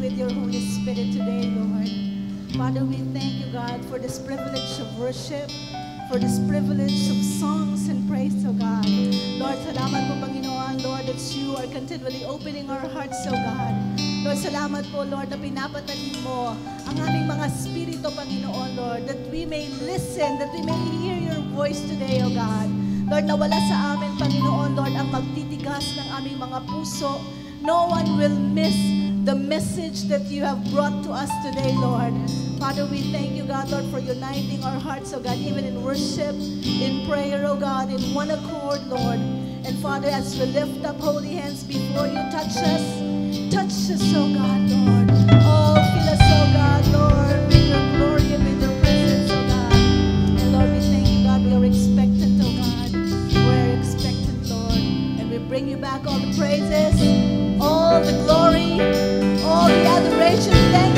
with your Holy Spirit today, Lord. Father, we thank you, God, for this privilege of worship, for this privilege of songs and praise, oh God. Lord, salamat po, Panginoon, Lord, that you are continually opening our hearts, oh God. Lord, salamat po, Lord, na pinapatalim mo ang aming mga spirito, Panginoon, Lord, that we may listen, that we may hear your voice today, oh God. Lord, nawala sa amin, Panginoon, Lord, ang magtitigas ng aming mga puso. No one will miss the message that you have brought to us today, Lord. Father, we thank you, God, Lord, for uniting our hearts, oh God, even in worship, in prayer, oh God, in one accord, Lord. And Father, as we lift up holy hands before you, touch us, touch us, oh God, Lord. Oh, fill us, oh God, Lord, with your glory and with your presence, oh God. And Lord, we thank you, God, we are expectant, oh God. We're expectant, Lord. And we bring you back all the praises, all the glory, all the adoration, thanksgiving,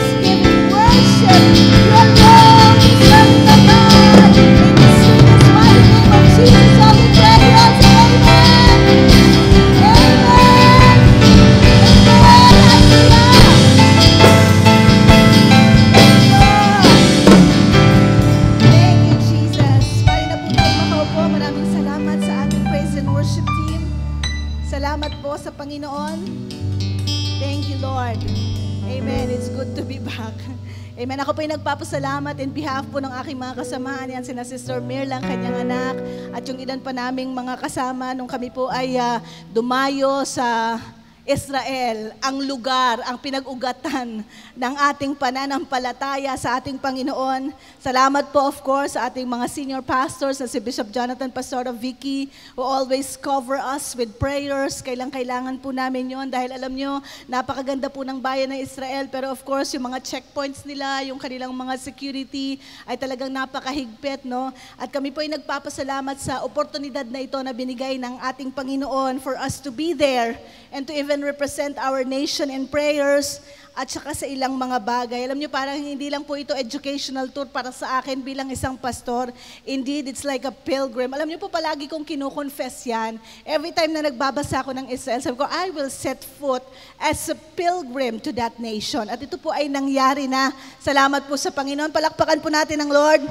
nagpapasalamat in behalf po ng aking mga kasamahan. Yan sina Sister Mirlang, kanyang anak, at yung ilan pa naming mga kasama nung kami po ay ah, dumayo sa Israel, ang lugar, ang pinag-ugatan ng ating pananampalataya sa ating Panginoon. Salamat po of course sa ating mga senior pastors na si Bishop Jonathan Pastora Vicky who always cover us with prayers. Kailang-kailangan po namin yon dahil alam nyo, napakaganda po ng bayan ng Israel pero of course yung mga checkpoints nila, yung kanilang mga security ay talagang napakahigpit. No? At kami po ay nagpapasalamat sa oportunidad na ito na binigay ng ating Panginoon for us to be there and to even represent our nation in prayers at saka sa ilang mga bagay. Alam niyo, parang hindi lang po ito educational tour para sa akin bilang isang pastor. Indeed, it's like a pilgrim. Alam niyo po, palagi kong kinukonfess yan. Every time na nagbabasa ako ng Israel, sabi ko, I will set foot as a pilgrim to that nation. At ito po ay nangyari na. Salamat po sa Panginoon. Palakpakan po natin ang Lord.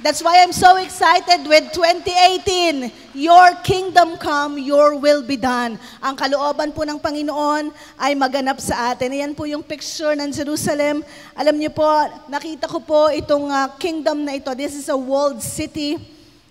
That's why I'm so excited with 2018. Your kingdom come, your will be done. Ang kalooban po ng Panginoon ay maganap sa atin. Ayan po yung picture ng Jerusalem. Alam niyo po, nakita ko po itong ah, kingdom na ito. This is a walled city.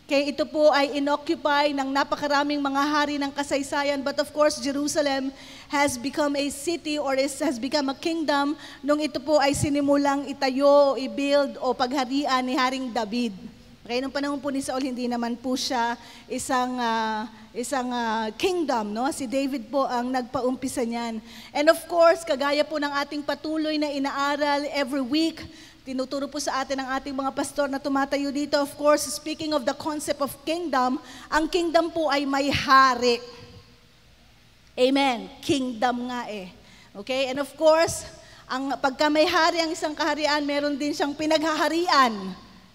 Okay, ito po ay inoccupy ng napakaraming mga hari ng kasaysayan. But of course, Jerusalem has become a city or is, has become a kingdom nung ito po ay sinimulang itayo, i-build o pagharian ni Haring David. Okay, nung panahon po ni Saul, hindi naman po siya isang, ah, isang ah, kingdom, no? Si David po ang nagpaumpisa niyan. And of course, kagaya po ng ating patuloy na inaaral every week, tinuturo po sa atin ng ating mga pastor na tumatayo dito. Of course, speaking of the concept of kingdom, ang kingdom po ay may hari. Amen. Kingdom nga eh. Okay? And of course, ang pagka may hari ang isang kaharian, meron din siyang pinaghaharian.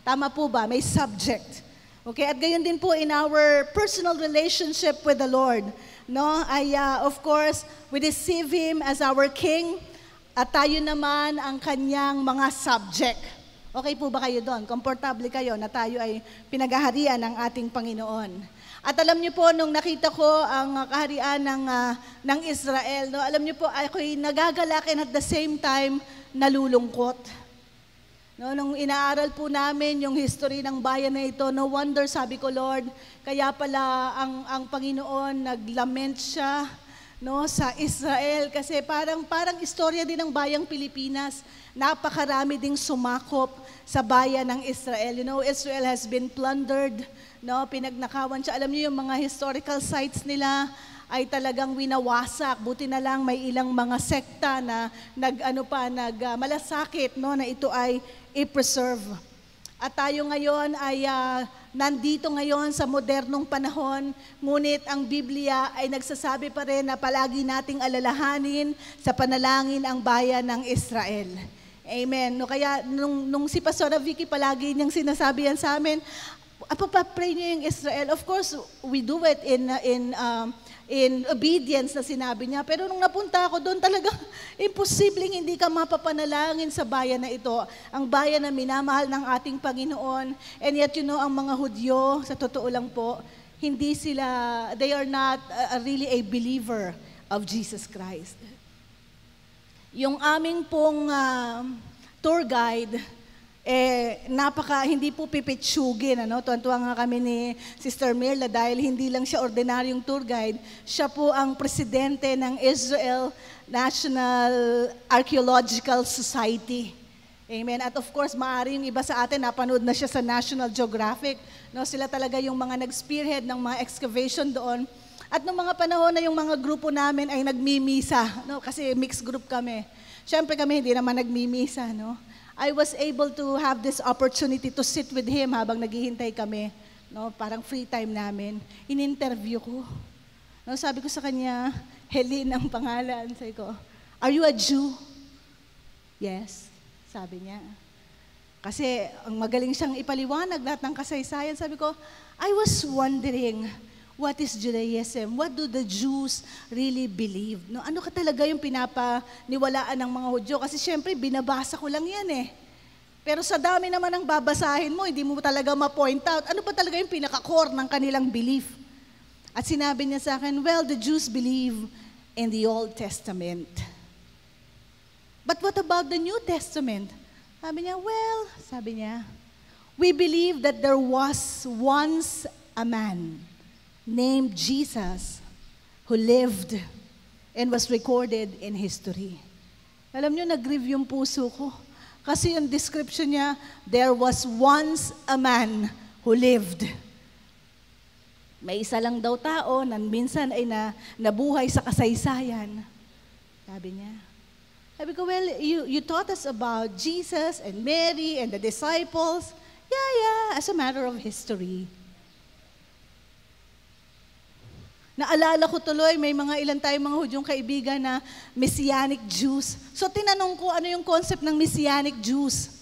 Tama po ba? May subject. Okay? At gayon din po in our personal relationship with the Lord. No? Ay uh, of course, we receive him as our king at tayo naman ang kanyang mga subject. Okay po ba kayo doon? Komportable kayo na tayo ay pinaghaharian ng ating Panginoon. At alam niyo po, nung nakita ko ang uh, kaharian ng, ah, ng Israel, no, alam niyo po, ako'y nagagalak and at the same time, nalulungkot. No, nung inaaral po namin yung history ng bayan na ito, no wonder, sabi ko, Lord, kaya pala ang, ang Panginoon naglament siya no, sa Israel kasi parang parang istorya din ng bayang Pilipinas. Napakarami ding sumakop sa bayan ng Israel. You know, Israel has been plundered, no, pinagnakawan siya. Alam niyo yung mga historical sites nila ay talagang winawasak. Buti na lang may ilang mga sekta na nag ano pa nag ah, malasakit no na ito ay i-preserve. At tayo ngayon ay ah, nandito ngayon sa modernong panahon, ngunit ang Biblia ay nagsasabi pa rin na palagi nating alalahanin sa panalangin ang bayan ng Israel. Amen. No, kaya nung, nung si Pastora Vicky palagi niyang sinasabi yan sa amin, pray niyo yung Israel. Of course, we do it in, in, um, in obedience na sinabi niya. Pero nung napunta ako doon, talaga imposibleng hindi ka mapapanalangin sa bayan na ito. Ang bayan na minamahal ng ating Panginoon. And yet, you know, ang mga Hudyo, sa totoo lang po, hindi sila, they are not uh, really a believer of Jesus Christ. Yung aming pong uh, tour guide, eh, napaka, hindi po pipitsugin, ano? Tuwan-tuwa nga kami ni Sister Mirla dahil hindi lang siya ordinaryong tour guide, siya po ang presidente ng Israel National Archaeological Society. Amen. At of course, maaari yung iba sa atin, napanood na siya sa National Geographic. No, sila talaga yung mga nag-spearhead ng mga excavation doon. At noong mga panahon na yung mga grupo namin ay nagmimisa, no? kasi mixed group kami. Siyempre kami hindi naman nagmimisa. No? I was able to have this opportunity to sit with him habang naghihintay kami. No? Parang free time namin. In-interview ko. No? Sabi ko sa kanya, Helen ang pangalan. Sabi ko, are you a Jew? Yes, sabi niya. Kasi ang magaling siyang ipaliwanag lahat ng kasaysayan. Sabi ko, I was wondering, what is Judaism? What do the Jews really believe? No, ano ka talaga yung pinapaniwalaan ng mga Hudyo? Kasi syempre, binabasa ko lang yan eh. Pero sa dami naman ng babasahin mo, hindi mo talaga ma-point out. Ano pa talaga yung pinaka-core ng kanilang belief? At sinabi niya sa akin, well, the Jews believe in the Old Testament. But what about the New Testament? Sabi niya, well, sabi niya, we believe that there was once a man named Jesus who lived and was recorded in history. Alam niyo, nag-grieve yung puso ko. Kasi yung description niya, there was once a man who lived. May isa lang daw tao na minsan ay na, nabuhay sa kasaysayan. Sabi niya. Sabi ko, well, you, you taught us about Jesus and Mary and the disciples. Yeah, yeah, as a matter of history. Naalala ko tuloy, may mga ilan tayong mga Hudyong kaibigan na Messianic Jews. So tinanong ko, ano yung concept ng Messianic Jews?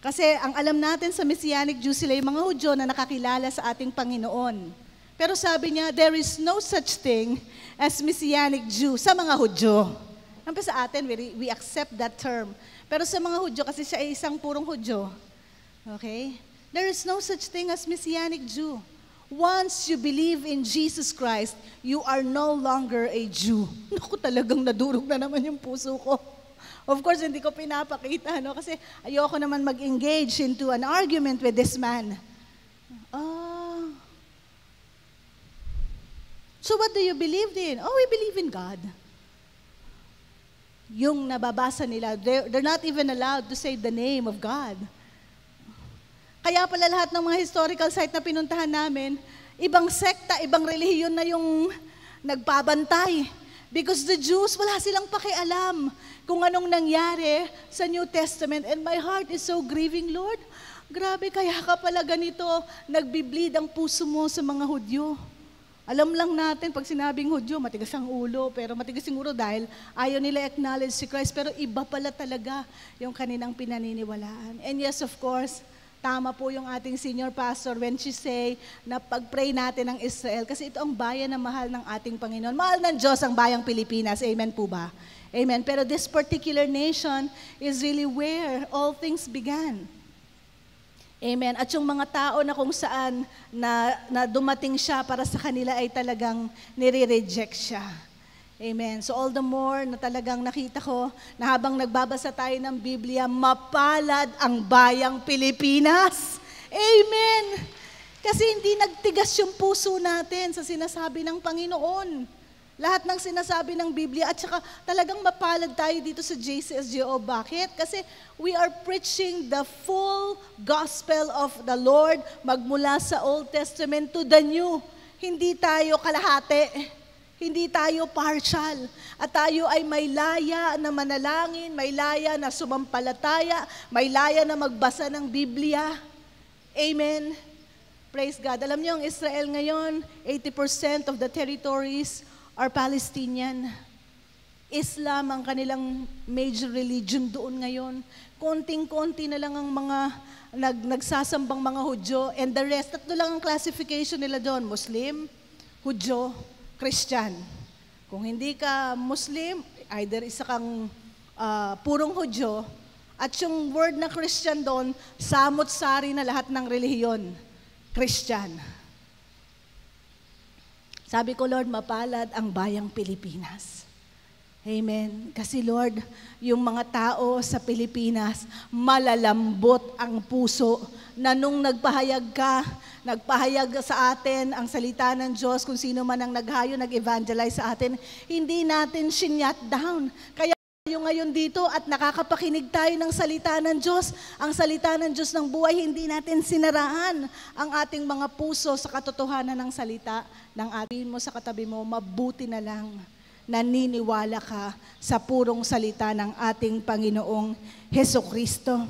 Kasi ang alam natin sa Messianic Jews, sila yung mga Hudyo na nakakilala sa ating Panginoon. Pero sabi niya, there is no such thing as Messianic Jew sa mga Hudyo. Siyempre sa atin, we, we accept that term. Pero sa mga Hudyo, kasi siya ay isang purong Hudyo. Okay? There is no such thing as Messianic Jew. Once you believe in Jesus Christ, you are no longer a Jew. Naku, talagang nadurog na naman yung puso ko. Of course, hindi ko pinapakita, no? kasi ayoko naman mag-engage into an argument with this man. Oh. So what do you believe in? Oh, we believe in God. Yung nababasa nila, they're, not even allowed to say the name of God. Kaya pala lahat ng mga historical site na pinuntahan namin, ibang sekta, ibang relihiyon na yung nagbabantay. Because the Jews, wala silang pakialam kung anong nangyari sa New Testament. And my heart is so grieving, Lord. Grabe, kaya ka pala ganito, nagbibleed ang puso mo sa mga Hudyo. Alam lang natin, pag sinabing Hudyo, matigas ang ulo, pero matigas ang ulo dahil ayaw nila acknowledge si Christ, pero iba pala talaga yung kaninang pinaniniwalaan. And yes, of course, Tama po yung ating senior pastor when she say na pag-pray natin ng Israel kasi ito ang bayan na mahal ng ating Panginoon. Mahal ng Diyos ang bayang Pilipinas. Amen po ba? Amen. Pero this particular nation is really where all things began. Amen. At yung mga tao na kung saan na, na dumating siya para sa kanila ay talagang nire-reject siya. Amen. So all the more na talagang nakita ko na habang nagbabasa tayo ng Biblia, mapalad ang bayang Pilipinas. Amen. Kasi hindi nagtigas yung puso natin sa sinasabi ng Panginoon. Lahat ng sinasabi ng Biblia at saka talagang mapalad tayo dito sa JCSGO. Bakit? Kasi we are preaching the full gospel of the Lord magmula sa Old Testament to the New. Hindi tayo kalahati. Hindi tayo partial. At tayo ay may laya na manalangin, may laya na sumampalataya, may laya na magbasa ng Biblia. Amen. Praise God. Alam niyo, ang Israel ngayon, 80% of the territories are Palestinian. Islam ang kanilang major religion doon ngayon. Konting-konti na lang ang mga nag, nagsasambang mga Hudyo and the rest, tatlo lang ang classification nila doon, Muslim, Hudyo, Christian. Kung hindi ka Muslim, either isa kang uh, purong Hudyo, at yung word na Christian doon, samot-sari na lahat ng relihiyon. Christian. Sabi ko, Lord, mapalad ang bayang Pilipinas. Amen. Kasi Lord, yung mga tao sa Pilipinas, malalambot ang puso na nung nagpahayag ka, nagpahayag sa atin ang salita ng Diyos, kung sino man ang naghayo, nag-evangelize sa atin, hindi natin shinyat down. Kaya tayo ngayon dito at nakakapakinig tayo ng salita ng Diyos. Ang salita ng Diyos ng buhay, hindi natin sinarahan ang ating mga puso sa katotohanan ng salita ng atin mo sa katabi mo, mabuti na lang naniniwala ka sa purong salita ng ating Panginoong Heso Kristo.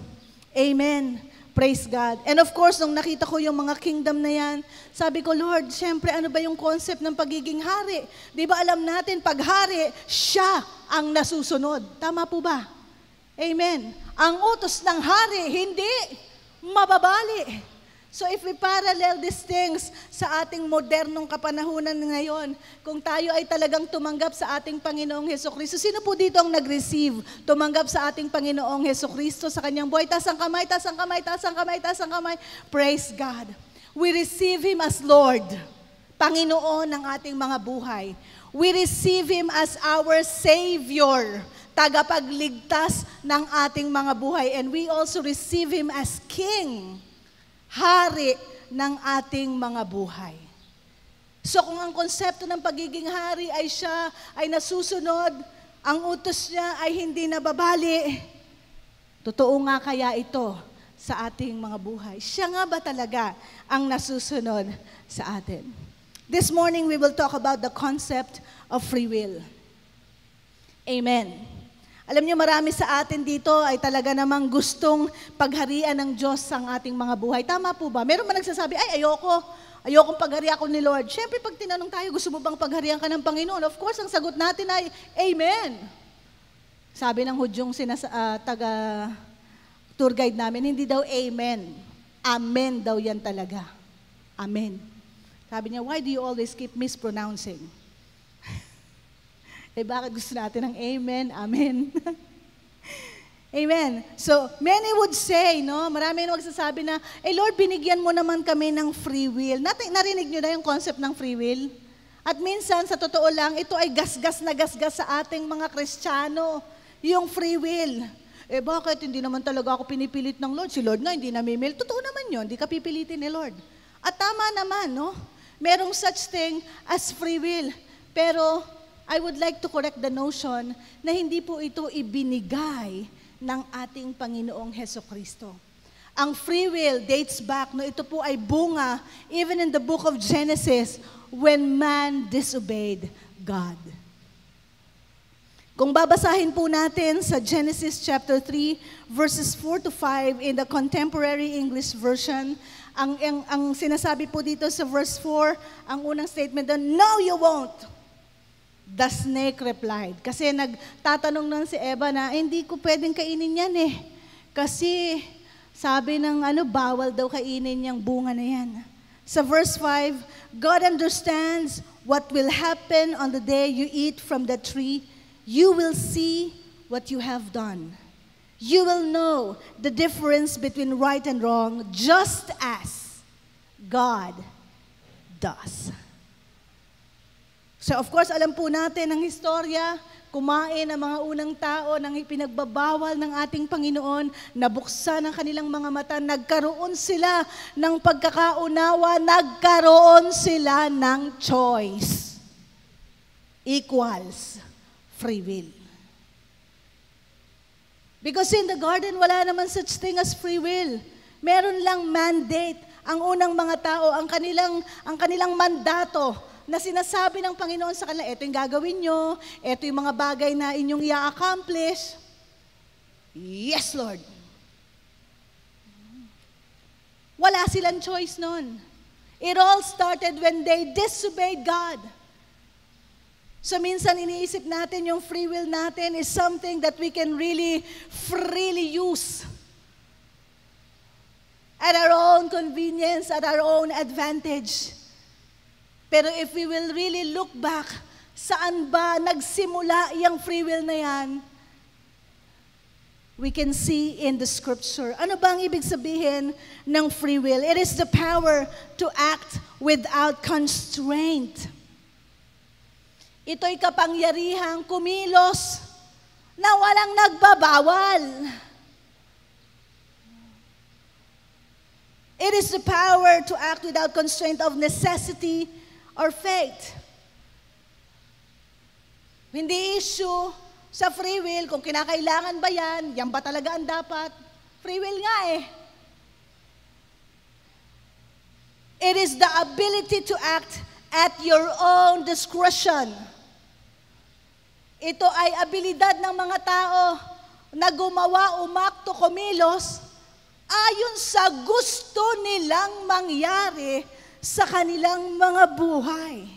Amen. Praise God. And of course, nung nakita ko yung mga kingdom na yan, sabi ko, Lord, syempre, ano ba yung concept ng pagiging hari? Di ba alam natin, pag hari, siya ang nasusunod. Tama po ba? Amen. Ang utos ng hari, hindi mababali. So if we parallel these things sa ating modernong kapanahunan ngayon, kung tayo ay talagang tumanggap sa ating Panginoong Heso Kristo, sino po dito ang nag-receive, tumanggap sa ating Panginoong Heso Kristo sa kanyang buhay? Taas ang kamay, taas ang kamay, taas ang kamay, taas ang kamay. Praise God. We receive Him as Lord, Panginoon ng ating mga buhay. We receive Him as our Savior, tagapagligtas ng ating mga buhay. And we also receive Him as King hari ng ating mga buhay. So kung ang konsepto ng pagiging hari ay siya ay nasusunod, ang utos niya ay hindi nababali, totoo nga kaya ito sa ating mga buhay. Siya nga ba talaga ang nasusunod sa atin? This morning we will talk about the concept of free will. Amen. Alam niyo, marami sa atin dito ay talaga namang gustong pagharian ng Diyos ang ating mga buhay. Tama po ba? Meron man nagsasabi, ay, ayoko. Ayokong paghari ako ni Lord. Siyempre, pag tinanong tayo, gusto mo bang pagharian ka ng Panginoon? Of course, ang sagot natin ay, Amen. Sabi ng hudyong sinas, uh, taga tour guide namin, hindi daw Amen. Amen daw yan talaga. Amen. Sabi niya, why do you always keep mispronouncing? Eh bakit gusto natin ng amen, amen? amen. So, many would say, no, marami na magsasabi na, eh Lord, binigyan mo naman kami ng free will. Natin, narinig nyo na yung concept ng free will? At minsan, sa totoo lang, ito ay gasgas na gasgas sa ating mga Kristiyano, yung free will. Eh bakit hindi naman talaga ako pinipilit ng Lord? Si Lord nga hindi namimil. Totoo naman yun, hindi ka pipilitin ni Lord. At tama naman, no? Merong such thing as free will. Pero I would like to correct the notion na hindi po ito ibinigay ng ating Panginoong Heso Kristo. Ang free will dates back, no, ito po ay bunga, even in the book of Genesis, when man disobeyed God. Kung babasahin po natin sa Genesis chapter 3, verses 4 to 5 in the contemporary English version, ang, ang, ang sinasabi po dito sa verse 4, ang unang statement doon, No, you won't. The snake replied. Kasi nagtatanong nun si Eva na, eh, hindi ko pwedeng kainin yan eh. Kasi sabi ng ano, bawal daw kainin yung bunga na yan. Sa verse 5, God understands what will happen on the day you eat from the tree. You will see what you have done. You will know the difference between right and wrong just as God does. So of course, alam po natin ang historya, kumain ang mga unang tao ng ipinagbabawal ng ating Panginoon, nabuksan ang kanilang mga mata, nagkaroon sila ng pagkakaunawa, nagkaroon sila ng choice. Equals free will. Because in the garden, wala naman such thing as free will. Meron lang mandate. Ang unang mga tao, ang kanilang, ang kanilang mandato, na sinasabi ng Panginoon sa kanila, ito yung gagawin nyo, ito yung mga bagay na inyong i-accomplish. Yes, Lord. Wala silang choice noon. It all started when they disobeyed God. So minsan iniisip natin yung free will natin is something that we can really freely use at our own convenience, at our own advantage. Pero if we will really look back, saan ba nagsimula yung free will na yan? We can see in the scripture. Ano ba ang ibig sabihin ng free will? It is the power to act without constraint. Ito'y kapangyarihang kumilos na walang nagbabawal. It is the power to act without constraint of necessity or faith. Hindi issue sa free will kung kinakailangan ba yan, yan ba talaga ang dapat. Free will nga eh. It is the ability to act at your own discretion. Ito ay abilidad ng mga tao na gumawa, umakto, kumilos ayon sa gusto nilang mangyari sa kanilang mga buhay.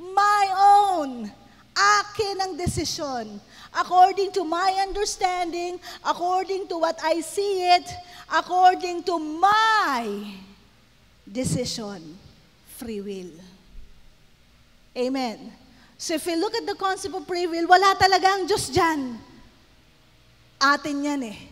My own, akin ang desisyon. According to my understanding, according to what I see it, according to my decision, free will. Amen. So if we look at the concept of free will, wala talagang Diyos dyan. Atin yan eh.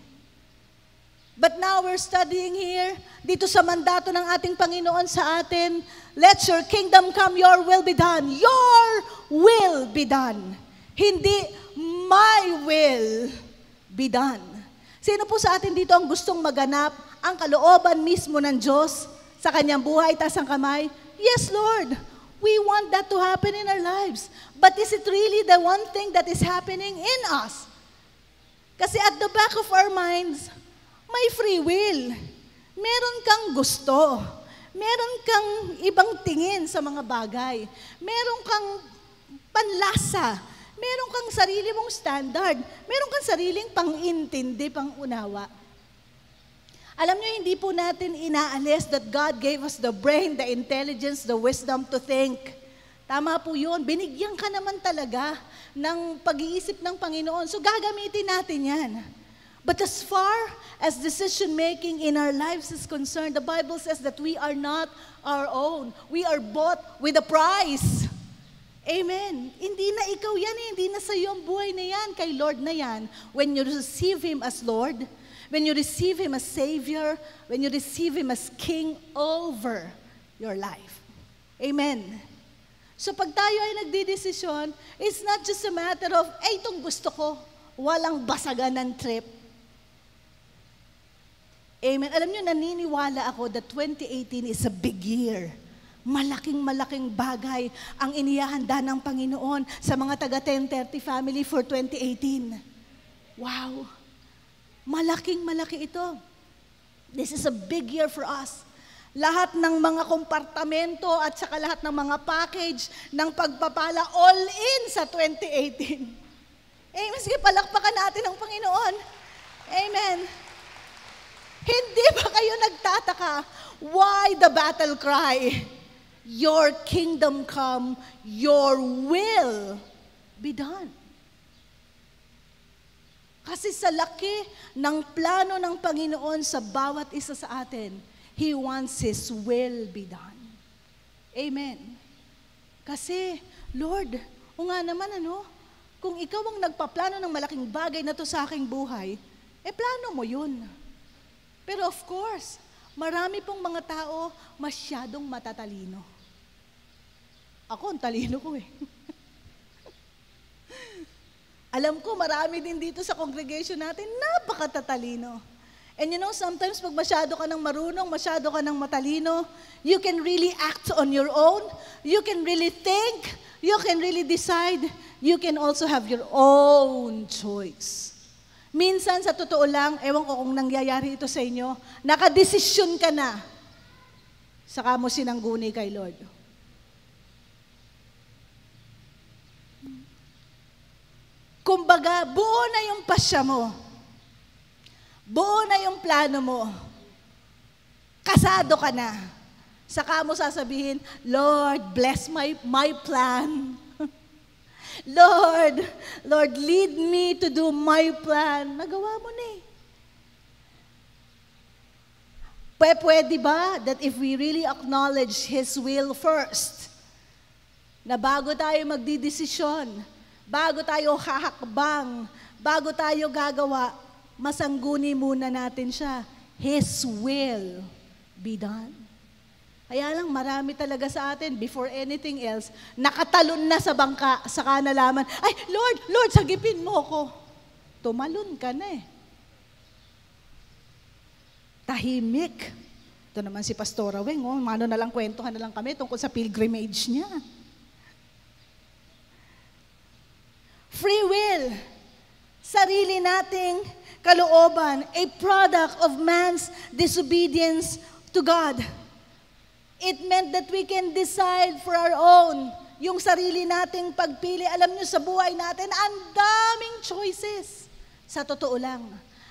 But now we're studying here, dito sa mandato ng ating Panginoon sa atin, let your kingdom come, your will be done. Your will be done. Hindi my will be done. Sino po sa atin dito ang gustong maganap ang kalooban mismo ng Diyos sa kanyang buhay, tas ang kamay? Yes, Lord. We want that to happen in our lives. But is it really the one thing that is happening in us? Kasi at the back of our minds, may free will. Meron kang gusto. Meron kang ibang tingin sa mga bagay. Meron kang panlasa. Meron kang sarili mong standard. Meron kang sariling pang-intindi, pang-unawa. Alam nyo, hindi po natin inaalis that God gave us the brain, the intelligence, the wisdom to think. Tama po yun. Binigyan ka naman talaga ng pag-iisip ng Panginoon. So gagamitin natin yan. But as far as decision making in our lives is concerned, the Bible says that we are not our own. We are bought with a price. Amen. Hindi na ikaw yan eh. Hindi na sa iyo ang buhay na yan. Kay Lord na yan. When you receive Him as Lord, when you receive Him as Savior, when you receive Him as King over your life. Amen. So pag tayo ay nagdidesisyon, it's not just a matter of, eh, itong gusto ko, walang basagan ng trip. Amen. Alam nyo, naniniwala ako that 2018 is a big year. Malaking malaking bagay ang inihahanda ng Panginoon sa mga taga 1030 family for 2018. Wow. Malaking malaki ito. This is a big year for us. Lahat ng mga kompartamento at saka lahat ng mga package ng pagpapala all in sa 2018. Amen. Sige, palakpakan natin ang Panginoon. Amen. Hindi ba kayo nagtataka? Why the battle cry? Your kingdom come, your will be done. Kasi sa laki ng plano ng Panginoon sa bawat isa sa atin, He wants His will be done. Amen. Kasi, Lord, o nga naman ano, kung ikaw ang nagpaplano ng malaking bagay na to sa aking buhay, eh plano mo yun. Pero of course, marami pong mga tao masyadong matatalino. Ako, ang talino ko eh. Alam ko, marami din dito sa congregation natin, napakatatalino. And you know, sometimes pag masyado ka ng marunong, masyado ka ng matalino, you can really act on your own. You can really think. You can really decide. You can also have your own choice. Minsan, sa totoo lang, ewan ko kung nangyayari ito sa inyo, nakadesisyon ka na, saka mo sinangguni kay Lord. Kumbaga, buo na yung pasya mo. Buo na yung plano mo. Kasado ka na. Saka mo sasabihin, Lord, bless my, my plan. Lord, Lord, lead me to do my plan. Nagawa mo na eh. Pwede ba that if we really acknowledge His will first, na bago tayo magdidesisyon, bago tayo hahakbang, bago tayo gagawa, masangguni muna natin siya. His will be done. Kaya lang marami talaga sa atin, before anything else, nakatalon na sa bangka, saka nalaman, ay, Lord, Lord, sagipin mo ko. Tumalon ka na eh tahimik. Ito naman si Pastora Weng, oh, mano na lang kwentuhan na lang kami tungkol sa pilgrimage niya. Free will, sarili nating kalooban, a product of man's disobedience to God. It meant that we can decide for our own yung sarili nating pagpili. Alam nyo, sa buhay natin, ang daming choices. Sa totoo lang.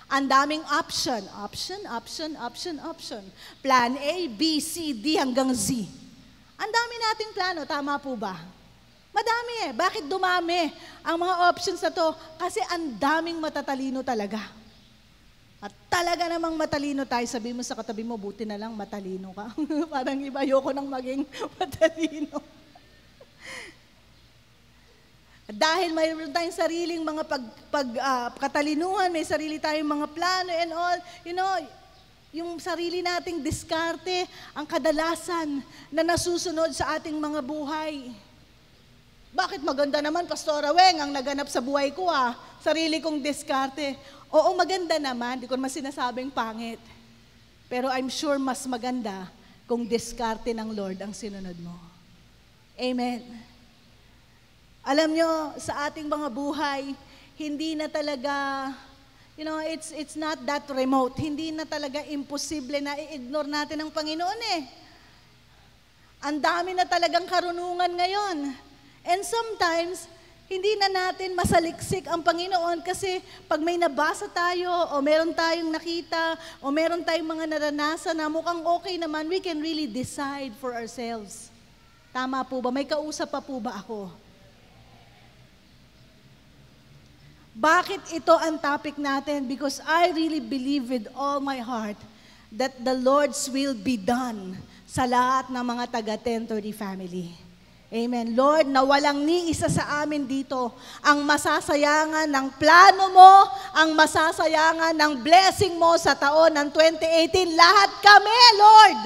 Ang daming option. Option, option, option, option. Plan A, B, C, D hanggang Z. Ang dami nating plano. Tama po ba? Madami eh. Bakit dumami ang mga options na to? Kasi ang daming matatalino talaga. At talaga namang matalino tayo. Sabi mo sa katabi mo, buti na lang matalino ka. Parang iba, ayoko nang maging matalino. Dahil mayroon tayong sariling mga pag, pag uh, katalinuhan, may sarili tayong mga plano and all, you know, yung sarili nating diskarte, ang kadalasan na nasusunod sa ating mga buhay. Bakit maganda naman, Pastora Weng, ang naganap sa buhay ko ah, sarili kong diskarte. Oo, maganda naman, di ko naman sinasabing pangit. Pero I'm sure mas maganda kung diskarte ng Lord ang sinunod mo. Amen. Alam nyo, sa ating mga buhay, hindi na talaga, you know, it's, it's not that remote. Hindi na talaga imposible na i-ignore natin ang Panginoon eh. Ang dami na talagang karunungan ngayon. And sometimes, hindi na natin masaliksik ang Panginoon kasi pag may nabasa tayo o meron tayong nakita o meron tayong mga naranasan na mukhang okay naman, we can really decide for ourselves. Tama po ba? May kausap pa po ba ako? Bakit ito ang topic natin? Because I really believe with all my heart that the Lord's will be done sa lahat ng mga taga-1030 family. Amen. Lord, na walang ni isa sa amin dito ang masasayangan ng plano mo, ang masasayangan ng blessing mo sa taon ng 2018. Lahat kami, Lord.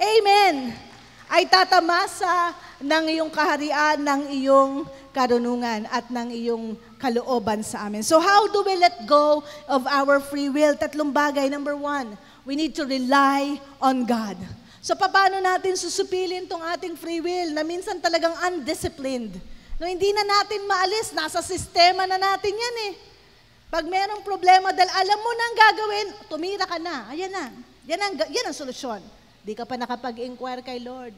Amen. Ay tatamasa ng iyong kaharian, ng iyong karunungan at ng iyong kalooban sa amin. So how do we let go of our free will? Tatlong bagay. Number one, we need to rely on God. So paano natin susupilin tong ating free will na minsan talagang undisciplined? No, hindi na natin maalis, nasa sistema na natin yan eh. Pag merong problema, dahil alam mo na ang gagawin, tumira ka na. Ayan na. Yan ang, yan ang solusyon. Di ka pa nakapag-inquire kay Lord.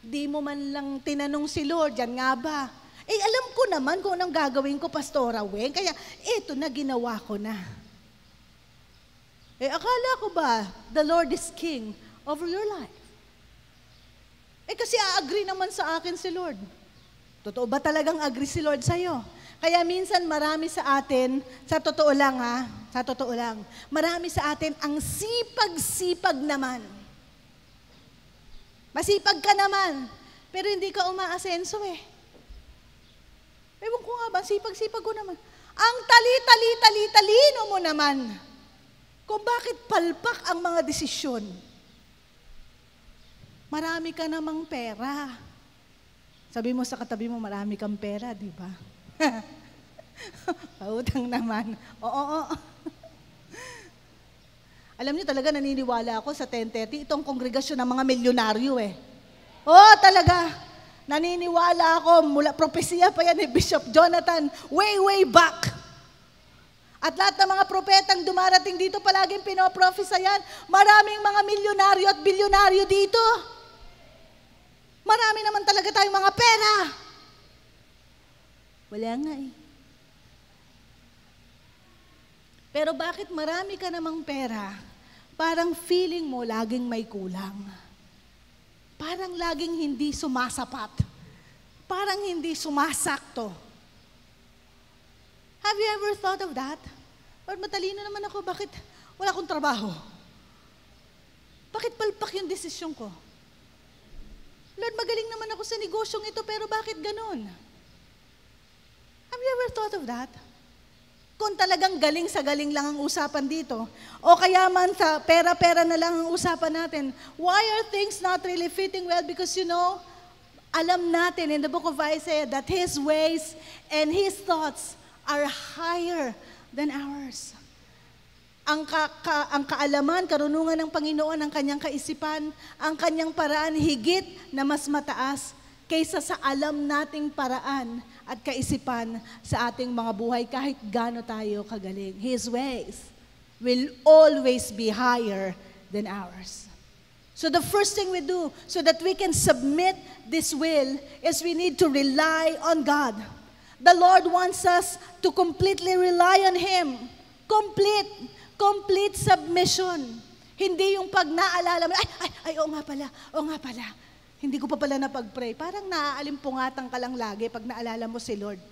Di mo man lang tinanong si Lord, yan nga ba? Eh, alam ko naman kung anong gagawin ko, Pastora Wen. Kaya, eto na, ginawa ko na. Eh, akala ko ba, the Lord is King over your life? Eh, kasi a-agree naman sa akin si Lord. Totoo ba talagang agree si Lord sa'yo? Kaya minsan marami sa atin, sa totoo lang ha, sa totoo lang, marami sa atin ang sipag-sipag naman. Masipag ka naman, pero hindi ka umaasenso eh. Ewan ko nga ba, sipag-sipag ko naman. Ang tali-tali-tali-talino mo naman kung bakit palpak ang mga desisyon. Marami ka namang pera. Sabi mo sa katabi mo, marami kang pera, di ba? Pautang naman. Oo, oo. Alam niyo talaga naniniwala ako sa 1030, itong kongregasyon ng mga milyonaryo eh. Oo, talaga. Naniniwala ako, mula propesya pa yan ni Bishop Jonathan, way, way back. At lahat ng mga propetang dumarating dito, palaging pinoprofesayan, maraming mga milyonaryo at bilyonaryo dito. Marami naman talaga tayong mga pera. Wala nga eh. Pero bakit marami ka namang pera, parang feeling mo laging may kulang? parang laging hindi sumasapat. Parang hindi sumasakto. Have you ever thought of that? Lord, matalino naman ako, bakit wala akong trabaho? Bakit palpak yung desisyon ko? Lord, magaling naman ako sa negosyong ito, pero bakit ganon? Have you ever thought of that? Kung talagang galing sa galing lang ang usapan dito, o kaya man sa pera-pera na lang ang usapan natin, why are things not really fitting well? Because you know, alam natin in the book of Isaiah that His ways and His thoughts are higher than ours. Ang, ka, ka, ang kaalaman, karunungan ng Panginoon, ang kanyang kaisipan, ang kanyang paraan higit na mas mataas kaysa sa alam nating paraan at kaisipan sa ating mga buhay kahit gaano tayo kagaling. His ways will always be higher than ours. So the first thing we do so that we can submit this will is we need to rely on God. The Lord wants us to completely rely on Him. Complete Complete submission. Hindi yung pag naalala mo, ay, ay, ay, oo nga pala, oo nga pala. Hindi ko pa pala napag-pray. Parang naaalimpungatan ka lang lagi pag naalala mo si Lord.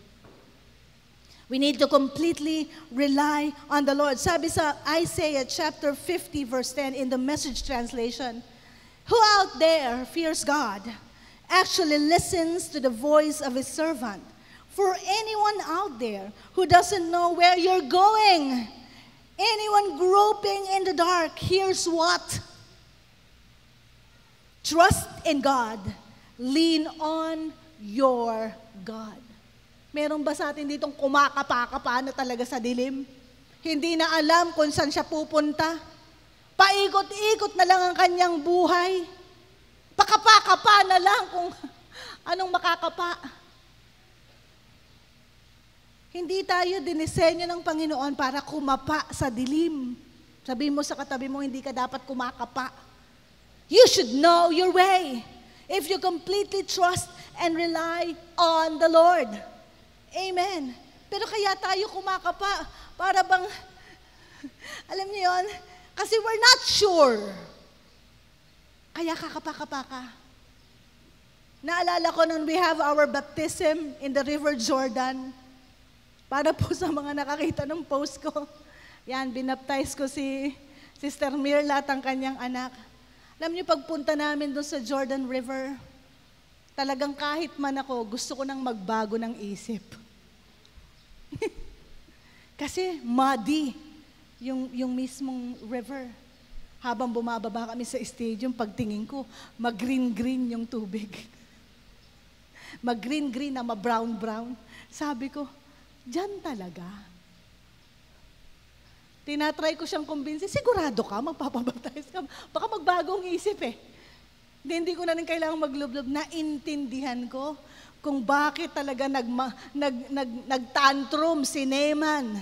We need to completely rely on the Lord. Sabi sa Isaiah chapter 50 verse 10 in the message translation, Who out there fears God, actually listens to the voice of his servant. For anyone out there who doesn't know where you're going, Anyone groping in the dark hears what? Trust in God. Lean on your God. Meron ba sa atin ditong kumakapa-kapa na talaga sa dilim? Hindi na alam kung saan siya pupunta. Paikot-ikot na lang ang kanyang buhay. Pakapa-kapa na lang kung anong makakapa. Hindi tayo dinisenyo ng Panginoon para kumapa sa dilim. Sabi mo sa katabi mo, hindi ka dapat kumakapa. You should know your way if you completely trust and rely on the Lord. Amen. Pero kaya tayo kumakapa para bang, alam niyo yon, kasi we're not sure. Kaya kakapa-kapa ka. Naalala ko nung we have our baptism in the River Jordan, para po sa mga nakakita ng post ko. Yan, binaptize ko si Sister Mirla at ang kanyang anak. Alam niyo, pagpunta namin doon sa Jordan River, talagang kahit man ako, gusto ko nang magbago ng isip. Kasi muddy yung, yung mismong river. Habang bumababa kami sa stadium, pagtingin ko, mag-green-green yung tubig. mag-green-green na ma-brown-brown. Sabi ko, Diyan talaga. Tinatry ko siyang kumbinsi, sigurado ka, magpapabaptize ka. Baka magbagong isip eh. Hindi, hindi ko na rin kailangang maglublob. Naintindihan ko kung bakit talaga nag, nag, nag, nag-tantrum si Naaman.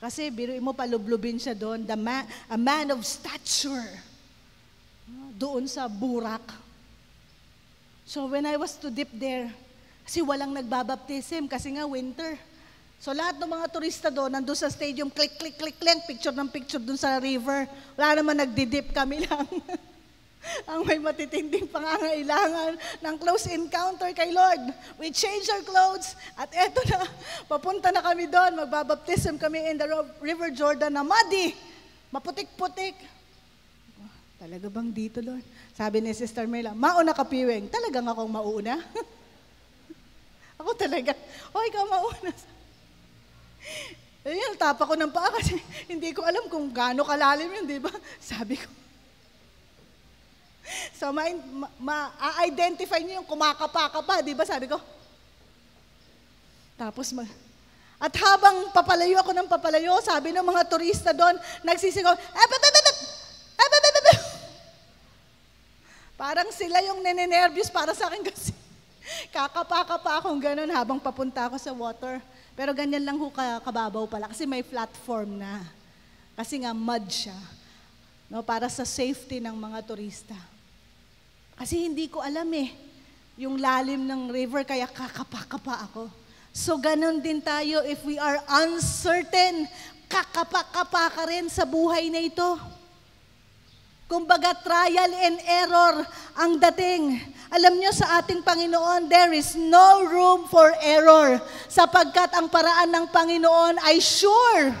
Kasi biruin mo palublubin siya doon, the man, a man of stature. Doon sa burak. So when I was to dip there, kasi walang nagbabaptism kasi nga winter. So lahat ng mga turista doon, nandun sa stadium, click, click, click, click, picture ng picture doon sa river. Wala naman nagdidip kami lang. ang may matitinding pangangailangan ng close encounter kay Lord. We change our clothes at eto na, papunta na kami doon, magbabaptism kami in the River Jordan na muddy, maputik-putik. Talaga bang dito, Lord? Sabi ni Sister Mela, mauna ka piwing. Talagang akong mauna? Ako talaga, oh, ikaw mauna. Ayun, tapa ko ng paa kasi hindi ko alam kung gaano kalalim yun, di ba? Sabi ko. So, ma-identify ma, ma niyo yung kumakapa pa, di ba? Sabi ko. Tapos, mag, at habang papalayo ako ng papalayo, sabi ng mga turista doon, nagsisigaw, eh, Parang sila yung nene-nervous para sa akin kasi Kakapa-kapa akong ganun habang papunta ako sa water. Pero ganyan lang ho kababaw pala kasi may platform na. Kasi nga mud siya. No, para sa safety ng mga turista. Kasi hindi ko alam eh, yung lalim ng river, kaya kakapa-kapa ako. So ganun din tayo if we are uncertain, kakapa-kapa ka rin sa buhay na ito. Kumbaga, trial and error ang dating. Alam nyo sa ating Panginoon, there is no room for error sapagkat ang paraan ng Panginoon ay sure.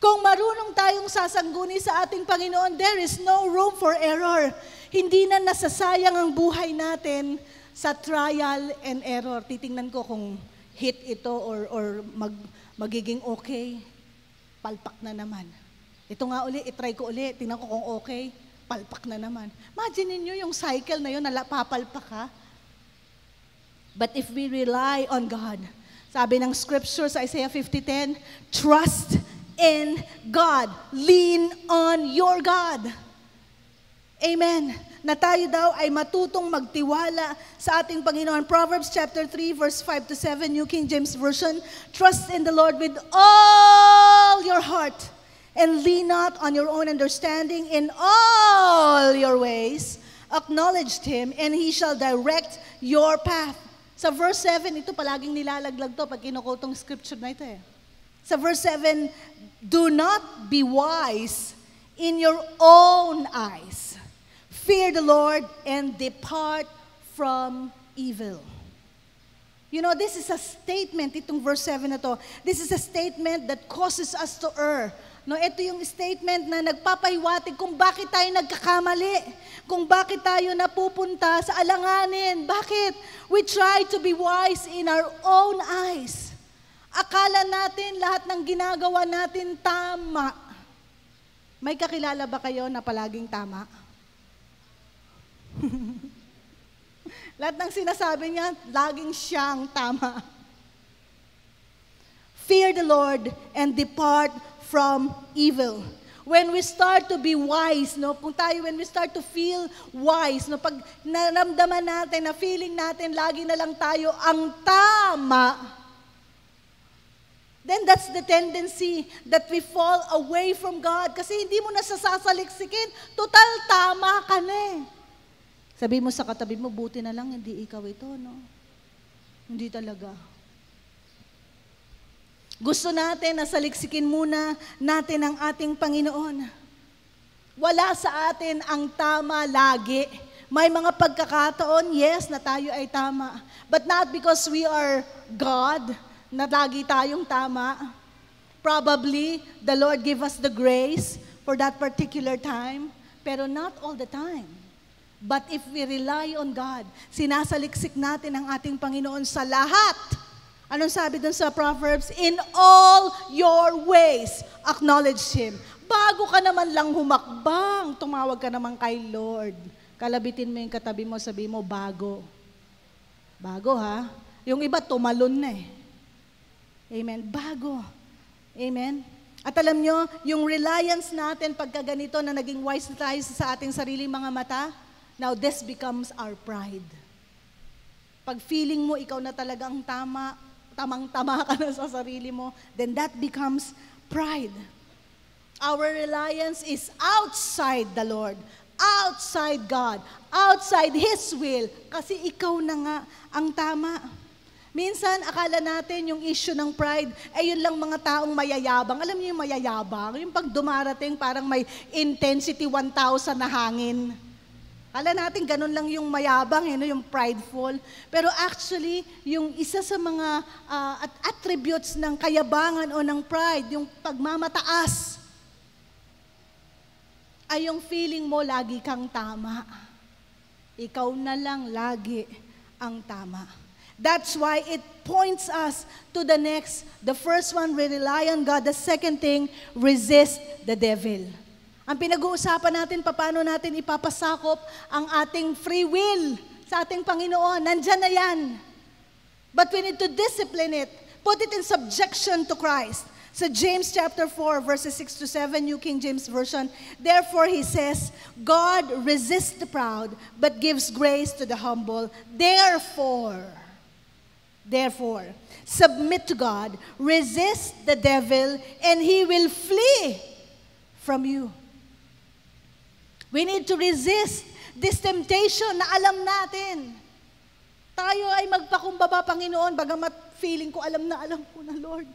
Kung marunong tayong sasangguni sa ating Panginoon, there is no room for error. Hindi na nasasayang ang buhay natin sa trial and error. Titingnan ko kung hit ito or, or mag, magiging okay. Palpak na naman. Ito nga uli, itry ko uli, tingnan ko kung okay, palpak na naman. Imagine niyo yung cycle na yun, papalpak ka. But if we rely on God, sabi ng scripture sa Isaiah 50.10, trust in God. Lean on your God. Amen. Na tayo daw ay matutong magtiwala sa ating Panginoon. Proverbs chapter 3 verse 5 to 7, New King James Version, Trust in the Lord with all your heart and lean not on your own understanding in all your ways. Acknowledge Him, and He shall direct your path. Sa verse 7, ito palaging nilalaglag to pag kinukutong scripture na ito eh. Sa verse 7, Do not be wise in your own eyes. Fear the Lord and depart from evil. You know, this is a statement, itong verse 7 na to. This is a statement that causes us to err. No, ito yung statement na nagpapahiwatig kung bakit tayo nagkakamali, kung bakit tayo napupunta sa alanganin. Bakit? We try to be wise in our own eyes. Akala natin lahat ng ginagawa natin tama. May kakilala ba kayo na palaging tama? lahat ng sinasabi niya, laging siyang tama. Fear the Lord and depart from evil. When we start to be wise, no, kung tayo, when we start to feel wise, no, pag naramdaman natin, na feeling natin, lagi na lang tayo ang tama, then that's the tendency that we fall away from God. Kasi hindi mo na sasasaliksikin, total tama ka na eh. Sabi mo sa katabi mo, buti na lang, hindi ikaw ito, no? Hindi talaga. Gusto natin na saliksikin muna natin ang ating Panginoon. Wala sa atin ang tama lagi. May mga pagkakataon, yes, na tayo ay tama. But not because we are God, na lagi tayong tama. Probably, the Lord give us the grace for that particular time, pero not all the time. But if we rely on God, sinasaliksik natin ang ating Panginoon sa lahat Anong sabi dun sa Proverbs? In all your ways, acknowledge Him. Bago ka naman lang humakbang, tumawag ka naman kay Lord. Kalabitin mo yung katabi mo, sabi mo, bago. Bago ha? Yung iba, tumalon na eh. Amen. Bago. Amen. At alam nyo, yung reliance natin pagka ganito na naging wise tayo sa ating sariling mga mata, now this becomes our pride. Pag feeling mo ikaw na talaga ang tama, tamang-tama ka na sa sarili mo, then that becomes pride. Our reliance is outside the Lord, outside God, outside His will, kasi ikaw na nga ang tama. Minsan, akala natin yung issue ng pride, ay yun lang mga taong mayayabang. Alam niyo yung mayayabang? Yung pag dumarating, parang may intensity 1,000 na hangin. Kala natin ganun lang yung mayabang, eh, yung prideful. Pero actually, yung isa sa mga uh, attributes ng kayabangan o ng pride, yung pagmamataas, ay yung feeling mo lagi kang tama. Ikaw na lang lagi ang tama. That's why it points us to the next. The first one, we rely on God. The second thing, resist the devil. Ang pinag-uusapan natin, paano natin ipapasakop ang ating free will sa ating Panginoon. Nandyan na yan. But we need to discipline it. Put it in subjection to Christ. Sa James chapter 4, verses 6 to 7, New King James Version, Therefore he says, God resists the proud, but gives grace to the humble. Therefore, therefore, submit to God, resist the devil, and he will flee from you. We need to resist this temptation na alam natin. Tayo ay magpakumbaba, Panginoon, bagamat feeling ko, alam na alam ko na, Lord.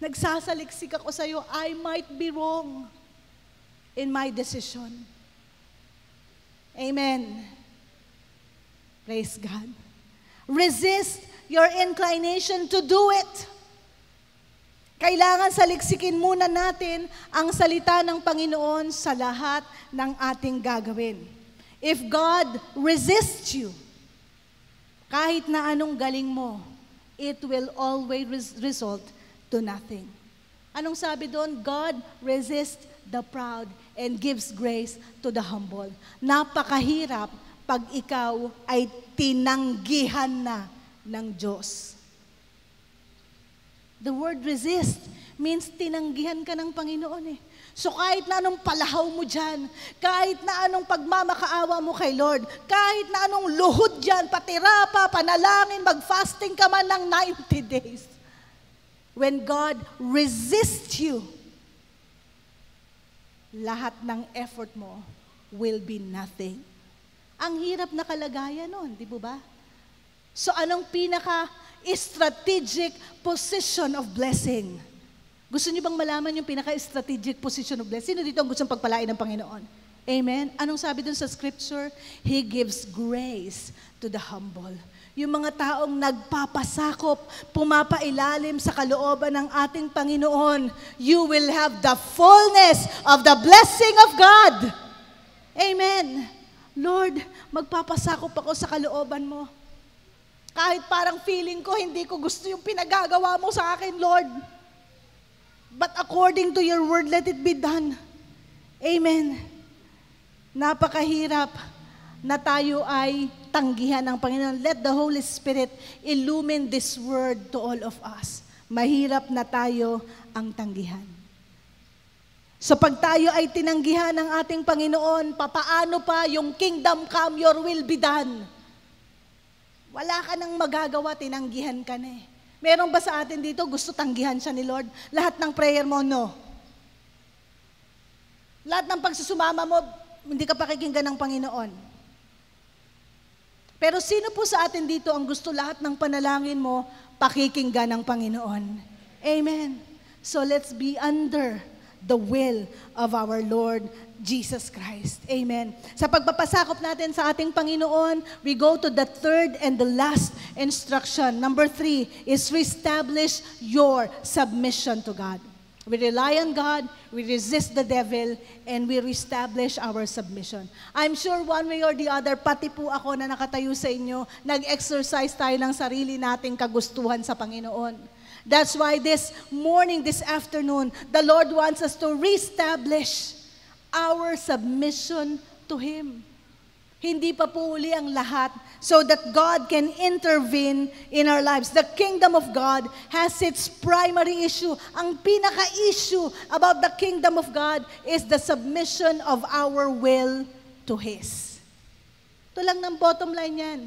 Nagsasaliksik ako sa iyo, I might be wrong. in my decision. Amen. Praise God. Resist your inclination to do it. Kailangan saliksikin muna natin ang salita ng Panginoon sa lahat ng ating gagawin. If God resists you, kahit na anong galing mo, it will always result to nothing. Anong sabi doon? God resists the proud and gives grace to the humble. Napakahirap pag ikaw ay tinanggihan na ng Diyos. The word resist means tinanggihan ka ng Panginoon eh. So kahit na anong palahaw mo dyan, kahit na anong pagmamakaawa mo kay Lord, kahit na anong luhod dyan, patira pa, panalangin, mag-fasting ka man ng 90 days. When God resists you, lahat ng effort mo will be nothing. Ang hirap na kalagayan nun, di ba? So anong pinaka strategic position of blessing. Gusto niyo bang malaman yung pinaka-strategic position of blessing? Sino dito ang gustong pagpalain ng Panginoon? Amen? Anong sabi dun sa scripture? He gives grace to the humble. Yung mga taong nagpapasakop, pumapailalim sa kalooban ng ating Panginoon, you will have the fullness of the blessing of God. Amen. Lord, magpapasakop ako sa kalooban mo. Kahit parang feeling ko, hindi ko gusto yung pinagagawa mo sa akin, Lord. But according to your word, let it be done. Amen. Napakahirap na tayo ay tanggihan ng Panginoon. Let the Holy Spirit illumine this word to all of us. Mahirap na tayo ang tanggihan. So pag tayo ay tinanggihan ng ating Panginoon, papaano pa yung kingdom come, your will be done? Wala ka nang magagawa, tinanggihan ka na eh. Meron ba sa atin dito gusto tanggihan siya ni Lord? Lahat ng prayer mo, no. Lahat ng pagsusumama mo, hindi ka pakikinggan ng Panginoon. Pero sino po sa atin dito ang gusto lahat ng panalangin mo, pakikinggan ng Panginoon? Amen. So let's be under the will of our Lord Jesus Christ. Amen. Sa pagpapasakop natin sa ating Panginoon, we go to the third and the last instruction. Number three is reestablish your submission to God. We rely on God, we resist the devil, and we reestablish our submission. I'm sure one way or the other, pati po ako na nakatayo sa inyo, nag-exercise tayo ng sarili nating kagustuhan sa Panginoon. That's why this morning, this afternoon, the Lord wants us to reestablish our submission to Him. Hindi pa po uli ang lahat so that God can intervene in our lives. The kingdom of God has its primary issue. Ang pinaka-issue about the kingdom of God is the submission of our will to His. Ito lang ng bottom line yan.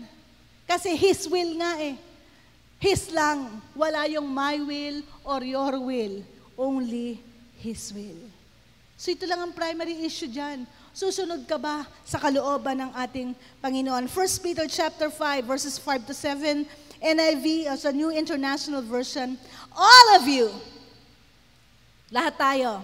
Kasi His will nga eh. His lang. Wala yung my will or your will. Only His will. So ito lang ang primary issue dyan. Susunod ka ba sa kalooban ng ating Panginoon? 1 Peter chapter 5 verses 5 to 7 NIV as a New International Version. All of you, lahat tayo,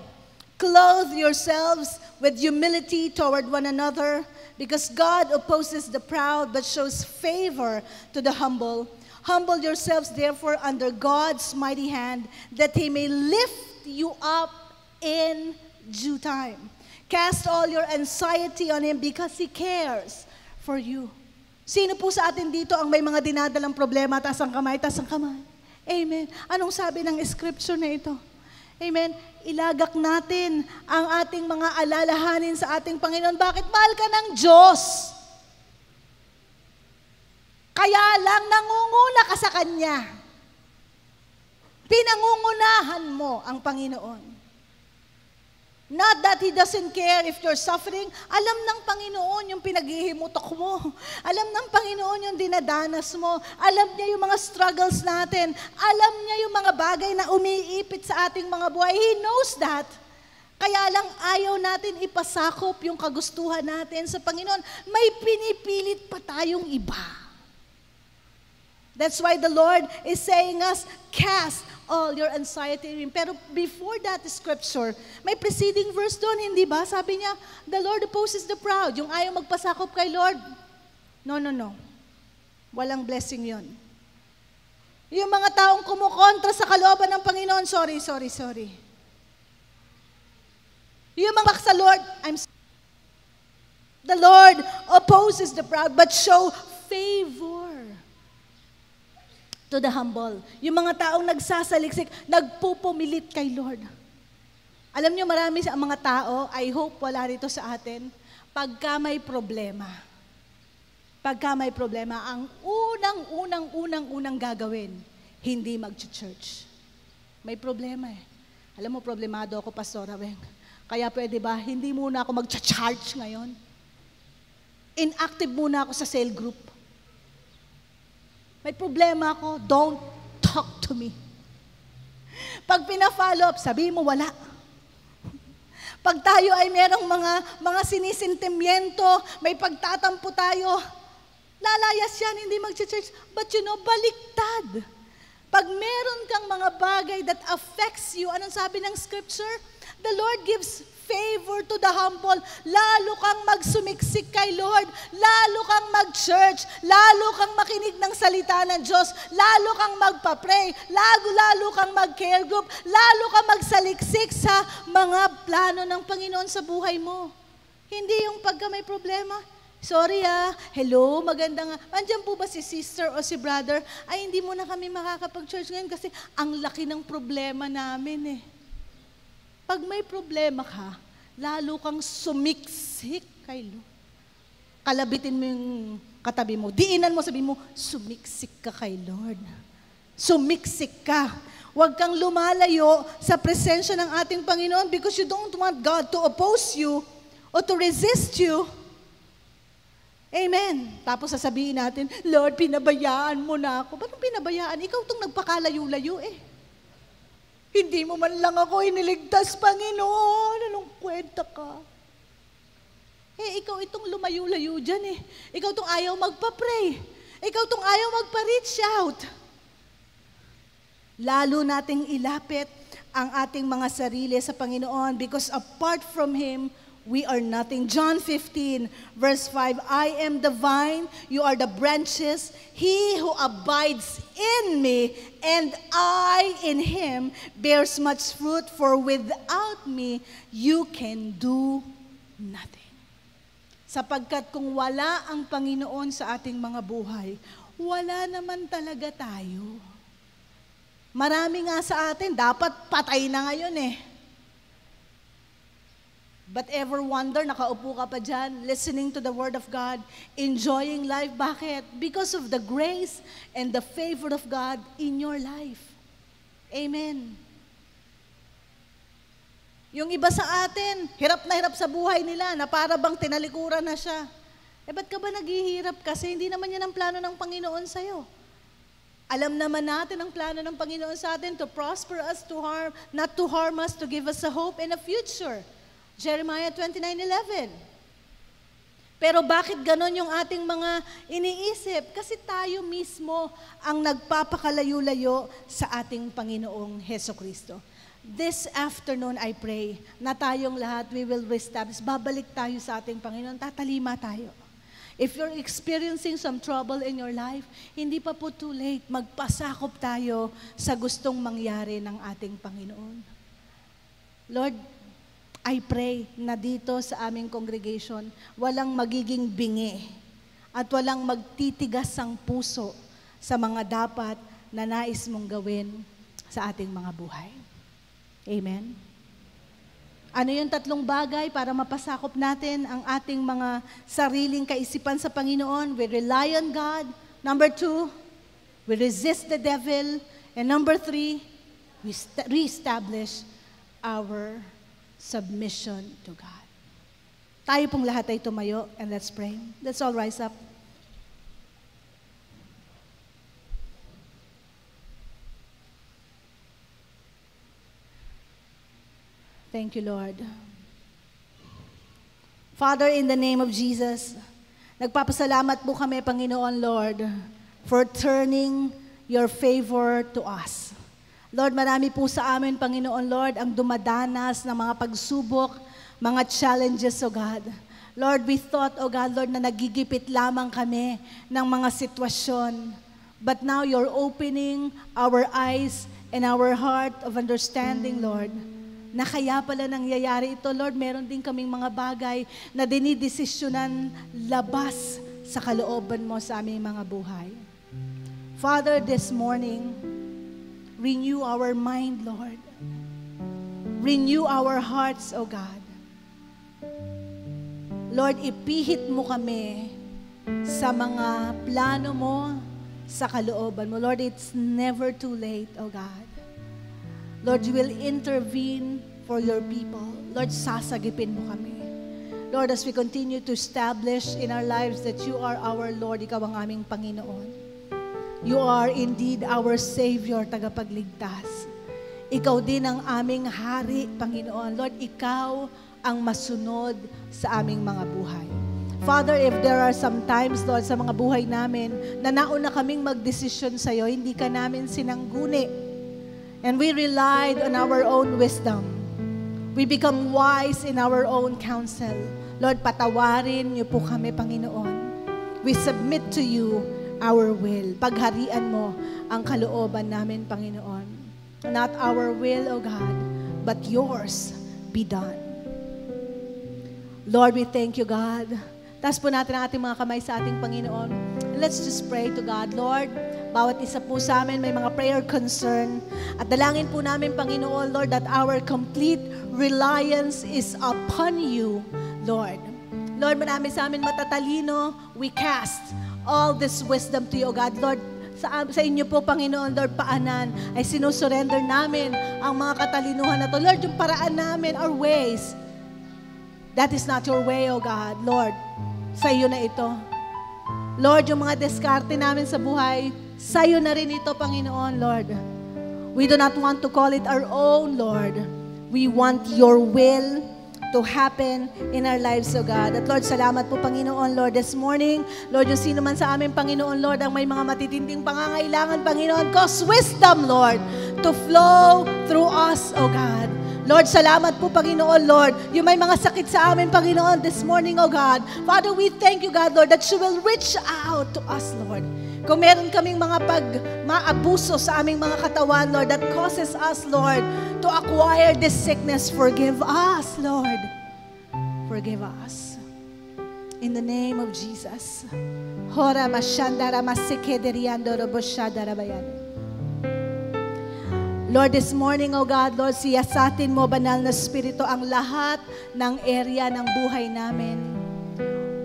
clothe yourselves with humility toward one another because God opposes the proud but shows favor to the humble. Humble yourselves therefore under God's mighty hand that he may lift you up in due time. Cast all your anxiety on Him because He cares for you. Sino po sa atin dito ang may mga dinadalang problema, taas ang kamay, taas ang kamay? Amen. Anong sabi ng scripture na ito? Amen. Ilagak natin ang ating mga alalahanin sa ating Panginoon. Bakit? Mahal ka ng Diyos. Kaya lang nangunguna ka sa Kanya. Pinangungunahan mo ang Panginoon. Not that He doesn't care if you're suffering. Alam ng Panginoon yung pinaghihimutok mo. Alam ng Panginoon yung dinadanas mo. Alam niya yung mga struggles natin. Alam niya yung mga bagay na umiipit sa ating mga buhay. He knows that. Kaya lang ayaw natin ipasakop yung kagustuhan natin sa Panginoon. May pinipilit pa tayong iba. That's why the Lord is saying us, cast all your anxiety. Pero before that scripture, may preceding verse doon, hindi ba? Sabi niya, the Lord opposes the proud. Yung ayaw magpasakop kay Lord. No, no, no. Walang blessing yon. Yung mga taong kumukontra sa kalooban ng Panginoon, sorry, sorry, sorry. Yung mga sa Lord, I'm The Lord opposes the proud but show favor to the humble. Yung mga taong nagsasaliksik, nagpupumilit kay Lord. Alam niyo marami sa mga tao, I hope wala rito sa atin, pagka may problema, pagka may problema, ang unang, unang, unang, unang gagawin, hindi mag-church. May problema eh. Alam mo, problemado ako, Pastor Weng. Kaya pwede ba, hindi muna ako mag-charge ngayon? Inactive muna ako sa cell group. May problema ako, don't talk to me. Pag pina-follow up, sabi mo wala. Pag tayo ay merong mga, mga sinisintimiento, may pagtatampo tayo, lalayas yan, hindi mag-church. But you know, baliktad. Pag meron kang mga bagay that affects you, anong sabi ng scripture? The Lord gives favor to the humble. Lalo kang magsumiksik kay Lord. Lalo kang mag-church. Lalo kang makinig ng salita ng Diyos. Lalo kang magpa-pray. Lalo, lalo kang mag-care group. Lalo kang magsaliksik sa mga plano ng Panginoon sa buhay mo. Hindi yung pagka may problema, Sorry ah, hello, maganda nga. Andiyan po ba si sister o si brother? Ay, hindi mo na kami makakapag-church ngayon kasi ang laki ng problema namin eh. Pag may problema ka, lalo kang sumiksik kay Lord. Kalabitin mo yung katabi mo. Diinan mo, sabi mo, sumiksik ka kay Lord. Sumiksik ka. Huwag kang lumalayo sa presensya ng ating Panginoon because you don't want God to oppose you or to resist you. Amen. Tapos sasabihin natin, Lord, pinabayaan mo na ako. Ba't pinabayaan? Ikaw itong nagpakalayo-layo eh. Hindi mo man lang ako iniligtas, Panginoon. Anong kwenta ka? Eh, ikaw itong lumayo-layo dyan eh. Ikaw itong ayaw magpa-pray. Ikaw itong ayaw magpa-reach out. Lalo nating ilapit ang ating mga sarili sa Panginoon because apart from Him, we are nothing. John 15, verse 5 I am the vine, you are the branches. He who abides in me and I in him bears much fruit, for without me you can do nothing. Sapagkat kung wala ang Panginoon sa ating mga buhay, wala naman talaga tayo. Marami nga sa atin, dapat patay na ngayon eh. But ever wonder, nakaupo ka pa dyan, listening to the Word of God, enjoying life. Bakit? Because of the grace and the favor of God in your life. Amen. Yung iba sa atin, hirap na hirap sa buhay nila, na para bang tinalikuran na siya. Eh, ba't ka ba naghihirap? Kasi hindi naman yan ang plano ng Panginoon sa'yo. Alam naman natin ang plano ng Panginoon sa atin to prosper us, to harm, not to harm us, to give us a hope and a future. Jeremiah 29.11. Pero bakit ganon yung ating mga iniisip? Kasi tayo mismo ang nagpapakalayo-layo sa ating Panginoong Heso Kristo. This afternoon, I pray na tayong lahat, we will reestablish. Babalik tayo sa ating Panginoon. Tatalima tayo. If you're experiencing some trouble in your life, hindi pa po too late. Magpasakop tayo sa gustong mangyari ng ating Panginoon. Lord, I pray na dito sa aming congregation, walang magiging bingi at walang magtitigas ang puso sa mga dapat na nais mong gawin sa ating mga buhay. Amen? Ano yung tatlong bagay para mapasakop natin ang ating mga sariling kaisipan sa Panginoon? We rely on God. Number two, we resist the devil. And number three, we reestablish our submission to God. Tayo pong lahat ay tumayo and let's pray. Let's all rise up. Thank you, Lord. Father, in the name of Jesus, nagpapasalamat po kami, Panginoon Lord, for turning your favor to us. Lord, marami po sa amin, Panginoon Lord, ang dumadanas ng mga pagsubok, mga challenges, O God. Lord, we thought, O God, Lord, na nagigipit lamang kami ng mga sitwasyon. But now you're opening our eyes and our heart of understanding, Lord, na kaya pala nangyayari ito, Lord, meron din kaming mga bagay na dinidesisyonan labas sa kalooban mo sa aming mga buhay. Father, this morning, renew our mind, Lord. Renew our hearts, O God. Lord, ipihit mo kami sa mga plano mo, sa kalooban mo. Lord, it's never too late, O God. Lord, you will intervene for your people. Lord, sasagipin mo kami. Lord, as we continue to establish in our lives that you are our Lord, ikaw ang aming Panginoon. You are indeed our Savior, tagapagligtas. Ikaw din ang aming hari, Panginoon. Lord, ikaw ang masunod sa aming mga buhay. Father, if there are some times, Lord, sa mga buhay namin, na nauna kaming magdesisyon sa iyo, hindi ka namin sinangguni. And we relied on our own wisdom. We become wise in our own counsel. Lord, patawarin niyo po kami, Panginoon. We submit to you our will. Pagharian mo ang kalooban namin, Panginoon. Not our will, O God, but yours be done. Lord, we thank you, God. Taas po natin ang ating mga kamay sa ating Panginoon. Let's just pray to God. Lord, bawat isa po sa amin may mga prayer concern. At dalangin po namin, Panginoon, Lord, that our complete reliance is upon you, Lord. Lord, marami sa amin matatalino, we cast all this wisdom to you, O God. Lord, sa, sa inyo po, Panginoon, Lord, paanan, ay sinusurrender namin ang mga katalinuhan na to. Lord, yung paraan namin, our ways, that is not your way, O God. Lord, sa iyo na ito. Lord, yung mga diskarte namin sa buhay, sa iyo na rin ito, Panginoon, Lord. We do not want to call it our own, Lord. We want your will to happen in our lives, O God. At Lord, salamat po, Panginoon, Lord, this morning. Lord, yung sino man sa amin, Panginoon, Lord, ang may mga matitinding pangangailangan, Panginoon, cause wisdom, Lord, to flow through us, O God. Lord, salamat po, Panginoon, Lord. Yung may mga sakit sa amin, Panginoon, this morning, O God. Father, we thank you, God, Lord, that you will reach out to us, Lord. Kung meron kaming mga pag maabuso sa aming mga katawan, Lord, that causes us, Lord, to acquire this sickness, forgive us, Lord. Forgive us. In the name of Jesus. Hora mashandara masikederiando roboshadara bayan. Lord, this morning, O God, Lord, siyasatin mo, banal na Espiritu, ang lahat ng area ng buhay namin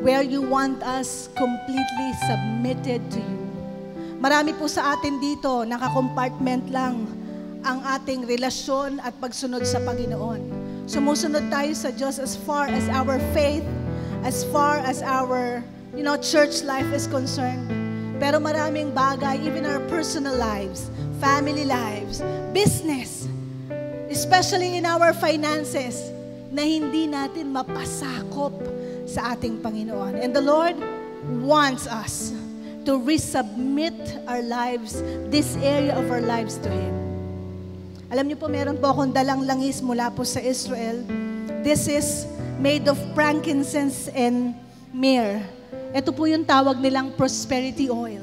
where you want us completely submitted to you. Marami po sa atin dito, nakakompartment lang ang ating relasyon at pagsunod sa Panginoon. Sumusunod tayo sa Diyos as far as our faith, as far as our, you know, church life is concerned. Pero maraming bagay, even our personal lives, family lives, business, especially in our finances, na hindi natin mapasakop sa ating Panginoon. And the Lord wants us to resubmit our lives, this area of our lives to Him. Alam niyo po, meron po akong dalang langis mula po sa Israel. This is made of frankincense and myrrh. Ito po yung tawag nilang prosperity oil.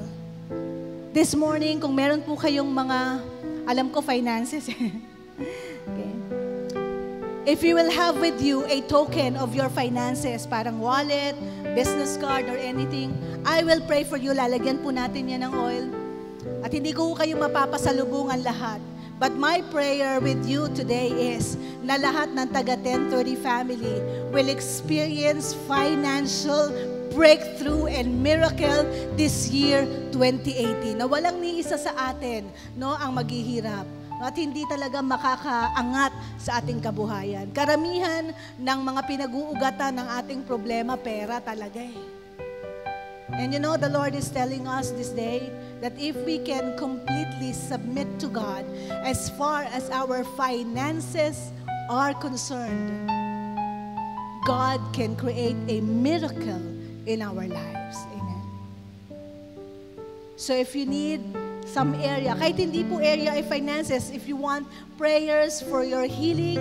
This morning, kung meron po kayong mga, alam ko, finances. okay. If you will have with you a token of your finances, parang wallet, business card, or anything, I will pray for you. Lalagyan po natin yan ng oil. At hindi ko kayo mapapasalubungan lahat. But my prayer with you today is na lahat ng taga 1030 family will experience financial breakthrough and miracle this year 2018. Na walang ni isa sa atin no, ang maghihirap at hindi talaga makakaangat sa ating kabuhayan. Karamihan ng mga pinag-uugatan ng ating problema, pera talaga eh. And you know, the Lord is telling us this day that if we can completely submit to God as far as our finances are concerned, God can create a miracle in our lives. Amen. So if you need some area. Kahit hindi po area ay finances, if you want prayers for your healing,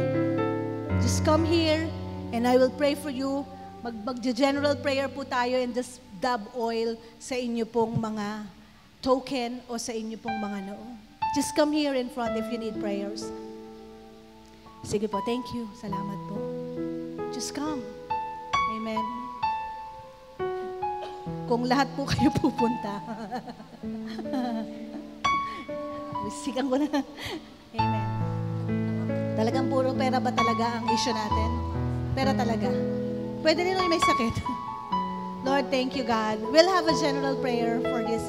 just come here and I will pray for you. Mag, mag-general prayer po tayo and just dab oil sa inyo pong mga token o sa inyo pong mga noo. Just come here in front if you need prayers. Sige po, thank you. Salamat po. Just come. Amen. Kung lahat po kayo pupunta. Sikan ko na. Amen. Talagang puro pera ba talaga ang issue natin? Pera talaga. Pwede rin may sakit. Lord, thank you, God. We'll have a general prayer for this.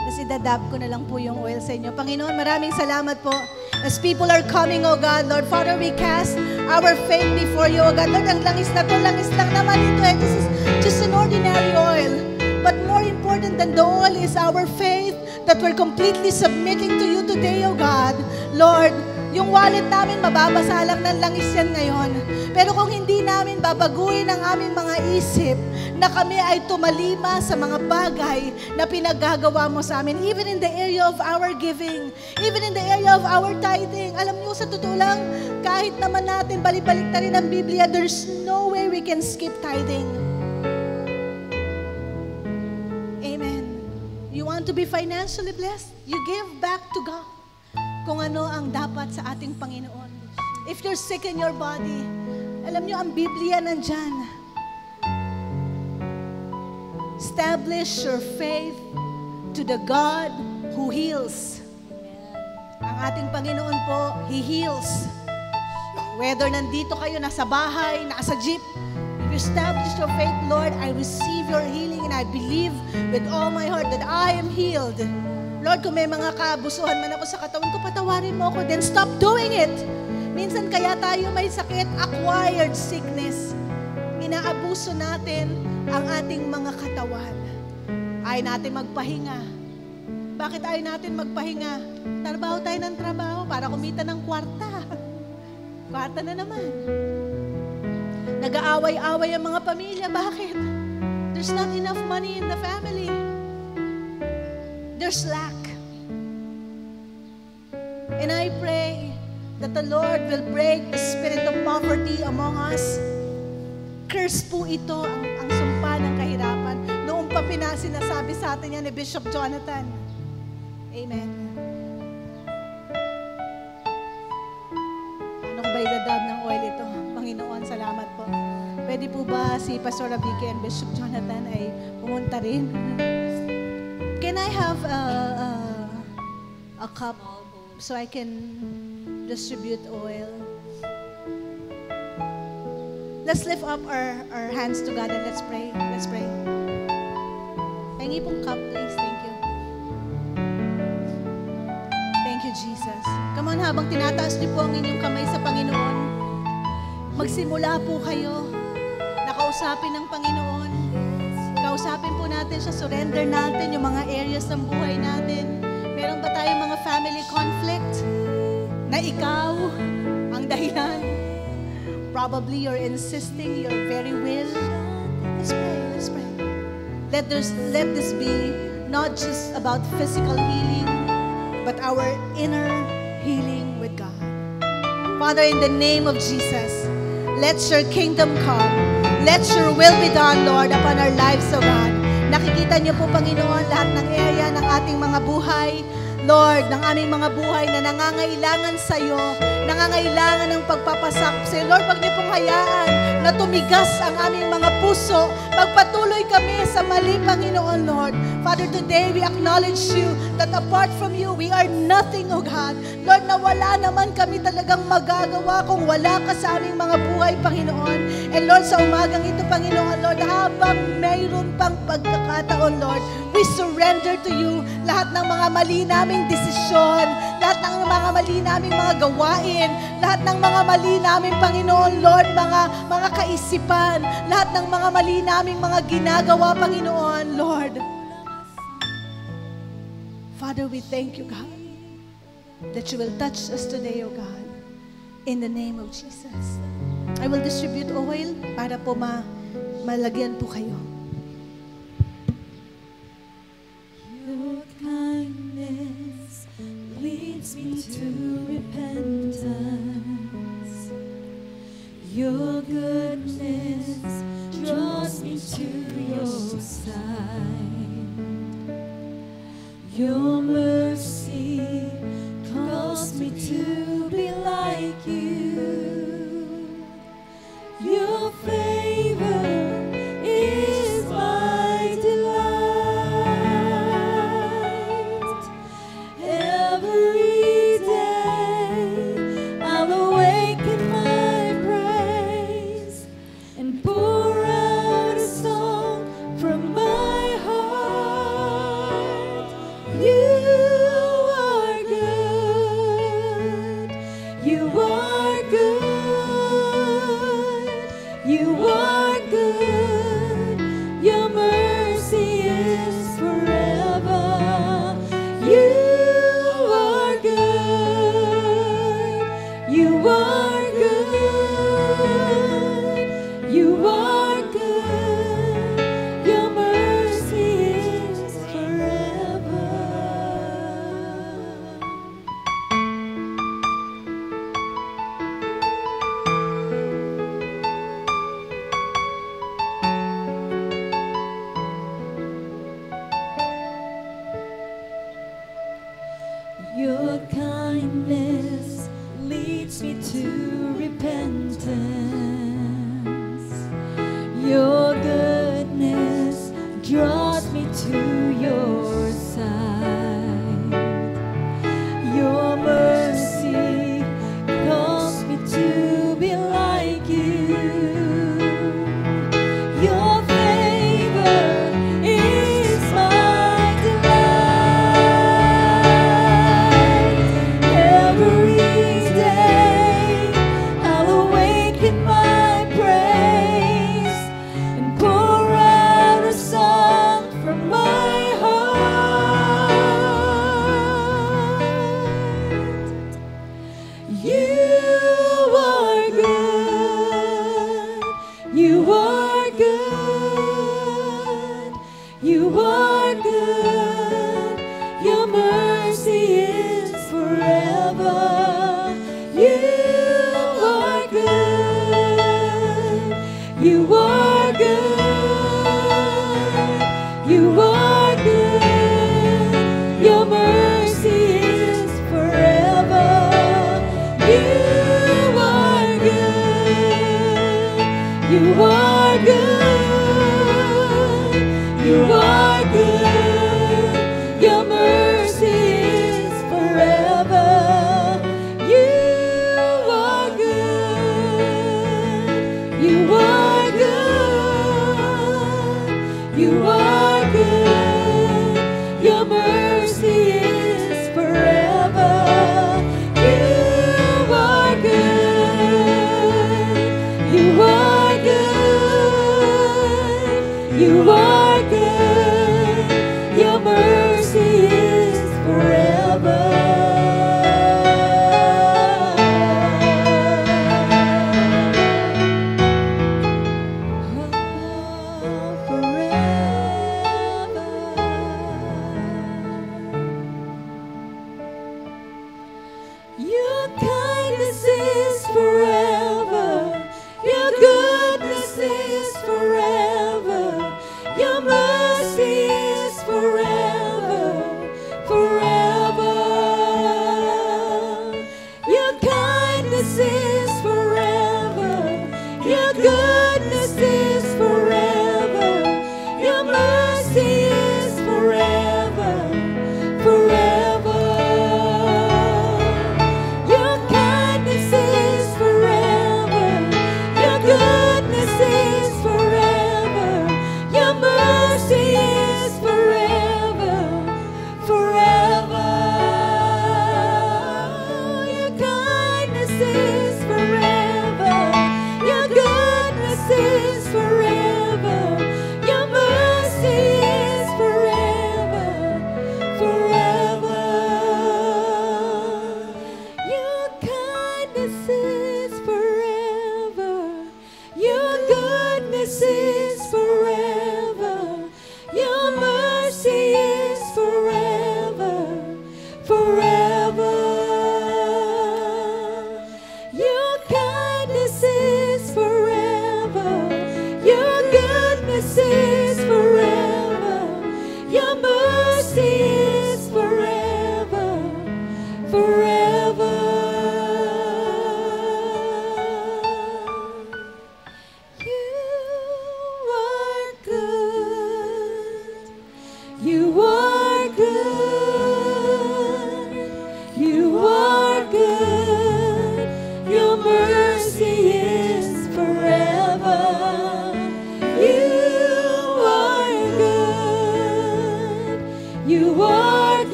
Tapos idadab ko na lang po yung oil sa inyo. Panginoon, maraming salamat po. As people are coming, oh God, Lord, Father, we cast our faith before you, oh God. Lord, ang langis na to, langis lang naman ito. Eh. This is just an ordinary oil. But more important than the oil is our faith that we're completely submitting to you today, oh God. Lord, yung wallet namin, mababasa lang ng langis yan ngayon. Pero kung hindi namin babaguhin ang aming mga isip, na kami ay tumalima sa mga bagay na pinaggagawa mo sa amin, even in the area of our giving, even in the area of our tithing. Alam niyo, sa totoo lang, kahit naman natin balik-balik na rin ang Biblia, there's no way we can skip tithing. Want to be financially blessed? You give back to God kung ano ang dapat sa ating Panginoon. If you're sick in your body, alam niyo, ang Biblia nandyan. Establish your faith to the God who heals. Ang ating Panginoon po, He heals. Whether nandito kayo, nasa bahay, nasa jeep, you establish your faith, Lord, I receive your healing and I believe with all my heart that I am healed. Lord, kung may mga kabusuhan man ako sa katawan ko, patawarin mo ako, then stop doing it. Minsan kaya tayo may sakit, acquired sickness. Inaabuso natin ang ating mga katawan. Ay natin magpahinga. Bakit ay natin magpahinga? Trabaho tayo ng trabaho para kumita ng kwarta. Kwarta na naman. Nag-aaway-away ang mga pamilya. Bakit? There's not enough money in the family there's lack. And I pray that the Lord will break the spirit of poverty among us. Curse po ito ang, ang sumpa ng kahirapan. Noong pa pinasinasabi sa atin yan ni Bishop Jonathan. Amen. Ano ba ito? Panginoon, salamat po. Pwede po ba si Pastor Vicky and Bishop Jonathan ay pumunta rin? Can I have a, a, a cup so I can distribute oil? Let's lift up our, our hands to God and let's pray. Let's pray. Pahingi pong cup, please. Thank you. Thank you, Jesus. Come on, habang tinataas niyo po ang inyong kamay sa Panginoon, magsimula po kayo. Nakausapin ng Panginoon. Kausapin po natin siya, surrender natin yung mga areas ng buhay natin. Meron ba tayong mga family conflict na ikaw ang dahilan? Probably you're insisting your very will. Let's pray, let's pray. Let this, let this be not just about physical healing, but our inner healing with God. Father, in the name of Jesus, let your kingdom come. Let your will be done, Lord, upon our lives, O God. Nakikita niyo po, Panginoon, lahat ng area ng ating mga buhay. Lord, ng aming mga buhay na nangangailangan sa iyo, nangangailangan ng pagpapasak sa iyo. Lord, wag niyo pong hayaan na tumigas ang aming mga puso. Magpatuloy kami sa mali, Panginoon, Lord. Father, today we acknowledge you that apart from you, we are nothing, O God. Lord, na wala naman kami talagang magagawa kung wala ka sa aming mga buhay, Panginoon. And Lord, sa umagang ito, Panginoon, Lord, habang mayroon pang pagkakataon, Lord, we surrender to you lahat ng mga mali naming desisyon, lahat ng mga mali naming mga gawain, lahat ng mga mali naming, Panginoon, Lord, mga, mga kaisipan, lahat ng mga mali naming mga ginagawa, Panginoon, Lord. Father, we thank you, God, that you will touch us today, O God, in the name of Jesus. I will distribute oil para po ma malagyan po kayo.